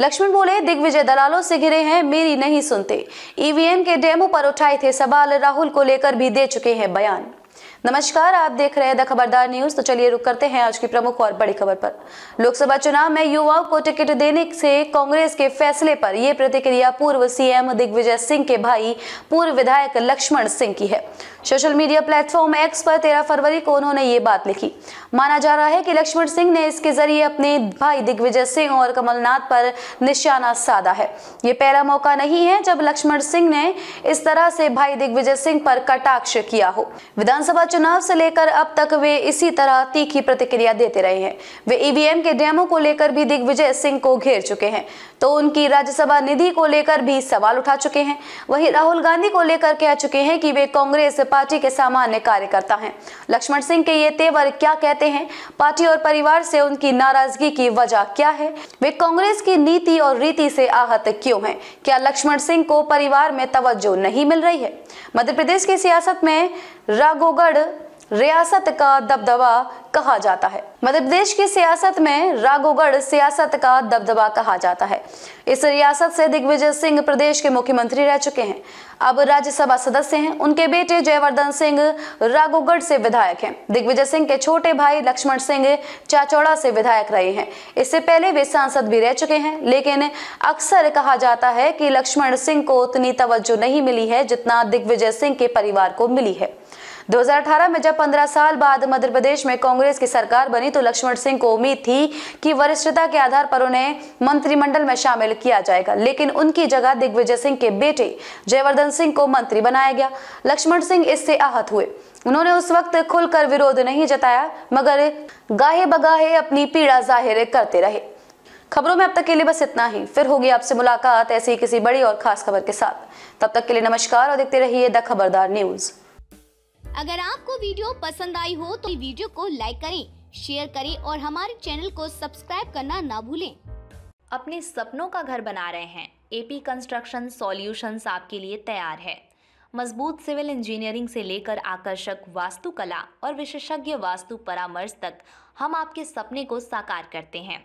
लक्ष्मण बोले, दिग्विजय दलालों से घिरे हैं, मेरी नहीं सुनते। ईवीएम के डेमो पर उठाए थे सवाल, राहुल को लेकर भी दे चुके हैं बयान। नमस्कार, आप देख रहे हैं द खबरदार न्यूज़। तो चलिए रुक करते हैं आज की प्रमुख और बड़ी खबर पर। लोकसभा चुनाव में युवाओं को टिकट देने से कांग्रेस के फैसले पर यह प्रतिक्रिया पूर्व सीएम दिग्विजय सिंह के भाई पूर्व विधायक लक्ष्मण सिंह की है। सोशल मीडिया प्लेटफॉर्म एक्स पर 13 फरवरी को उन्होंने ये बात लिखी। माना जा रहा है कि लक्ष्मण सिंह ने इसके ज़रिए अपने भाई दिग्विजय सिंह और कमलनाथ पर निशाना साधा है। ये पहला मौका नहीं है जब लक्ष्मण सिंह ने इस तरह से भाई दिग्विजय सिंह पर कटाक्ष किया हो। विधानसभा चुनाव से लेकर अब तक वे इसी तरह तीखी प्रतिक्रिया देते रहे हैं। वे ईवीएम के डेमो को लेकर भी दिग्विजय सिंह को घेर चुके हैं। तो उनकी राज्यसभा निधि को लेकर भी सवाल उठा चुके हैं। वहीं राहुल गांधी को लेकर कह चुके हैं कि वे कांग्रेस पार्टी के सामान्य कार्यकर्ता हैं। लक्ष्मण सिंह के ये तेवर क्या कहते हैं? पार्टी और परिवार से उनकी नाराज़गी की वजह क्या है? वे कांग्रेस की नीति और रीति से आहत क्यों है? क्या लक्ष्मण सिंह को परिवार में तवज्जो नहीं मिल रही है? मध्य प्रदेश की सियासत में राघोगढ़ रियासत का दबदबा कहा जाता है। मध्य प्रदेश की सियासत में राघोगढ़ सियासत का दबदबा कहा जाता है। इस रियासत से दिग्विजय सिंह प्रदेश के मुख्यमंत्री रह चुके हैं। अब राज्यसभा सदस्य हैं। उनके बेटे जयवर्धन सिंह राघोगढ़ से विधायक हैं। दिग्विजय सिंह के छोटे भाई लक्ष्मण सिंह चाचौड़ा से विधायक रहे हैं। इससे पहले वे सांसद भी रह चुके हैं। लेकिन अक्सर कहा जाता है कि लक्ष्मण सिंह को उतनी तवज्जो नहीं मिली है जितना दिग्विजय सिंह के परिवार को मिली है। 2018 में जब 15 साल बाद मध्य प्रदेश में कांग्रेस की सरकार बनी तो लक्ष्मण सिंह को उम्मीद थी कि वरिष्ठता के आधार पर उन्हें मंत्रिमंडल में शामिल किया जाएगा। लेकिन उनकी जगह दिग्विजय सिंह के बेटे जयवर्धन सिंह को मंत्री बनाया गया। लक्ष्मण सिंह इससे आहत हुए। उन्होंने उस वक्त खुलकर विरोध नहीं जताया, मगर गाहे बगाहे अपनी पीड़ा ज़ाहिर करते रहे। खबरों में अब तक के लिए बस इतना ही। फिर होगी आपसे मुलाकात ऐसी किसी बड़ी और खास खबर के साथ। तब तक के लिए नमस्कार और देखते रहिए द खबरदार न्यूज़। अगर आपको वीडियो पसंद आई हो तो वीडियो को लाइक करें, शेयर करें और हमारे चैनल को सब्सक्राइब करना ना भूलें। अपने सपनों का घर बना रहे हैं। एपी कंस्ट्रक्शन सॉल्यूशंस आपके लिए तैयार है। मज़बूत सिविल इंजीनियरिंग से लेकर आकर्षक वास्तुकला और विशेषज्ञ वास्तु परामर्श तक हम आपके सपने को साकार करते हैं।